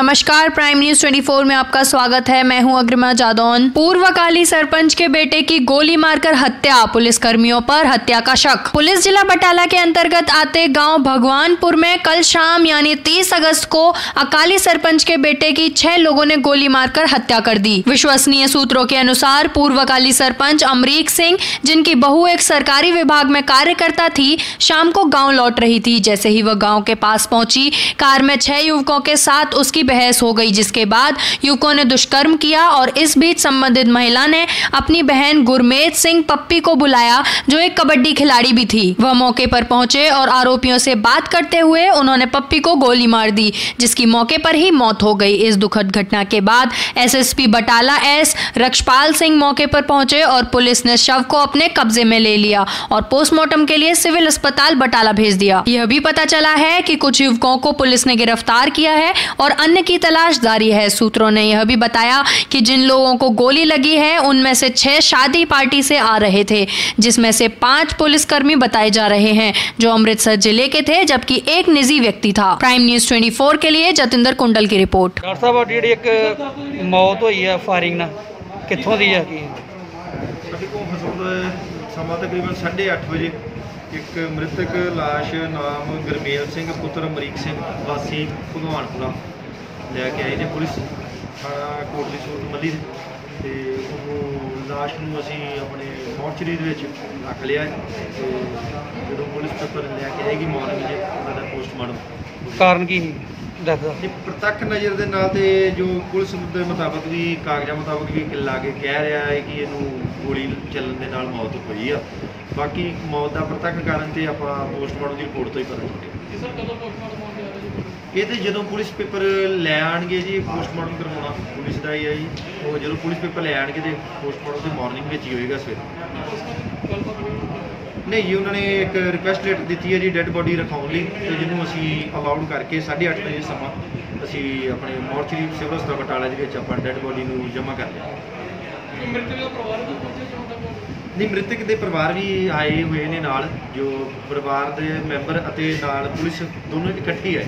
नमस्कार prime news 24 में आपका स्वागत है। मैं हूँ अग्रिमा जादौन। पूर्व अकाली सरपंच के बेटे की गोली मारकर हत्या पुलिस कर्मियों पर हत्या का शक। पुलिस जिला बटाला के अंतर्गत आते गाँव भगवानपुर में कल शाम, यानी 30 अगस्त को, अकाली सरपंच के बेटे की छह लोगों ने गोली मारकर हत्या कर दी। विश्वसनीय सूत्रों के अनुसार पूर्व अकाली सरपंच अमरीक सिंह, जिनकी बहू एक सरकारी विभाग में कार्यकर्ता थी, शाम को गाँव लौट रही थी। जैसे ही वह गाँव के पास पहुँची, कार में छह युवकों के साथ उसकी बहस हो गई, जिसके बाद युवकों ने दुष्कर्म किया और इस बीच संबंधित महिला ने अपनी बहन गुरमेत सिंह पप्पी को बुलाया, जो एक कबड्डी खिलाड़ी भी थी। वह मौके पर पहुँचे और आरोपियों से बात करते हुए उन्होंने पप्पी को गोली मार दी, जिसकी मौके पर ही मौत हो गई। इस दुखद घटना के बाद एसएसपी बटाला एस रक्षपाल सिंह मौके पर पहुँचे और पुलिस ने शव को अपने कब्जे में ले लिया और पोस्टमार्टम के लिए सिविल अस्पताल बटाला भेज दिया। यह भी पता चला है कि कुछ युवकों को पुलिस ने गिरफ़्तार किया है और अन्य की तलाश जारी है सूत्रों ने यह भी बताया कि जिन लोगों को गोली लगी है उनमें से छह शादी पार्टी से आ रहे थे जिसमें से पांच पुलिसकर्मी बताए जा रहे हैं जो अमृतसर जिले के थे जबकि एक निजी व्यक्ति था प्राइम न्यूज 24 के लिए जतिंदर कुंडल की रिपोर्ट ਡਾਕਟਰ ਸਾਹਿਬ ਆਹ ਜਿਹੜੀ ਇੱਕ ਮੌਤ ਹੋਈ ਹੈ ਫਾਇਰਿੰਗ ਨਾਲ ਕਿੱਥੋਂ ਦੀ ਹੈ ਕੀ ਸਾਡੇ ਕੋਲ ਹਸਪਤਾਲ ਸਮਾਂ ਤਕਰੀਬਨ 8:30 ਵਜੇ ਇੱਕ ਮ੍ਰਿਤਕ ਲਾਸ਼ ਨਾਮ ਗੁਰਮੇਲ ਸਿੰਘ ਪੁੱਤਰ ਅਮਰੀਕ ਸਿੰਘ ਵਾਸੀ ਭਗਵਾਨਪੁਰਾ ਲੈ ਕੇ ਆਏ ਨੇ ਪੁਲਿਸ ਥਾਣਾ ਕੋਟਲੀ ਸੂਰਤ ਮੱਲੀ ਦੇ। ਤੇ ਉਹ ਲਾਸ਼ ਨੂੰ ਅਸੀਂ ਆਪਣੇ ਮੋਰਚਰੀ ਦੇ ਵਿੱਚ ਰੱਖ ਲਿਆ ਹੈ। ਤੇ ਜਦੋਂ ਪੁਲਿਸ ਪੇਪਰ ਲੈ ਕੇ ਆਏਗੀ ਮਾਰਨਿੰਗ 'ਚ ਉਹਨਾਂ ਦਾ ਪੋਸਟਮਾਰਟਮ। ਕਾਰਨ ਕੀ ਦੱਸ ਦਾ ਜੇ ਪ੍ਰਤੱਖ ਨਜ਼ਰ ਦੇ ਨਾਲ ਤੇ ਜੋ ਪੁਲਿਸ ਦੇ ਮੁਤਾਬਕ ਵੀ ਕਾਗਜ਼ਾਂ ਮੁਤਾਬਕ ਵੀ ਲਾ ਕੇ ਕਹਿ ਰਿਹਾ ਹੈ ਕਿ ਇਹਨੂੰ ਗੋਲੀ ਚੱਲਣ ਦੇ ਨਾਲ ਮੌਤ ਹੋਈ ਆ। ਬਾਕੀ ਮੌਤ ਦਾ ਪ੍ਰਤੱਖ ਕਾਰਨ ਤੇ ਆਪਾਂ ਪੋਸਟਮਾਰਟਮ ਦੀ ਰਿਪੋਰਟ ਤੋਂ ਹੀ ਪਤਾ ਇਹ ਤੇ ਜਦੋਂ ਪੁਲਿਸ ਪੇਪਰ ਲੈ ਆਣਗੇ ਜੀ ਪੋਸਟਮਾਰਟਮ ਕਰਵਾਉਣਾ ਪੁਲਿਸ ਦਾ ਹੀ ਹੈ ਜੀ। ਉਹ ਜਦੋਂ ਪੁਲਿਸ ਪੇਪਰ ਲੈ ਆਣਗੇ ਤੇ ਪੋਸਟਮਾਰਟਮ ਤੇ ਮਾਰਨਿੰਗ ਵਿੱਚ ਹੀ ਹੋਏਗਾ ਸਵੇਰ। ਨਹੀਂ ਜੀ ਉਹਨਾਂ ਨੇ ਇੱਕ ਰਿਕੁਐਸਟ ਲੈਟਰ ਦਿੱਤੀ ਹੈ ਜੀ ਡੈੱਡ ਬੋਡੀ ਰਖਾਉਣ ਲਈ ਤੇ ਜਿਹਨੂੰ ਅਸੀਂ ਅਲਾਉਡ ਕਰਕੇ 8:30 ਵਜੇ ਸਮਾਂ ਅਸੀਂ ਆਪਣੇ ਮੋਰਚਰੀ ਸਿਵਲ ਹਸਪਤਾਲ ਬਟਾਲਾ ਦੇ ਵਿੱਚ ਆਪਾਂ ਡੈੱਡ ਬੋਡੀ ਨੂੰ ਜਮ੍ਹਾਂ ਕਰ ਲਿਆ। ਨਹੀਂ, ਮ੍ਰਿਤਕ ਦੇ ਪਰਿਵਾਰ ਵੀ ਆਏ ਹੋਏ ਨੇ ਨਾਲ, ਜੋ ਪਰਿਵਾਰ ਦੇ ਮੈਂਬਰ ਅਤੇ ਨਾਲ ਪੁਲਿਸ ਦੋਨੋਂ ਇਕੱਠੀ ਹੈ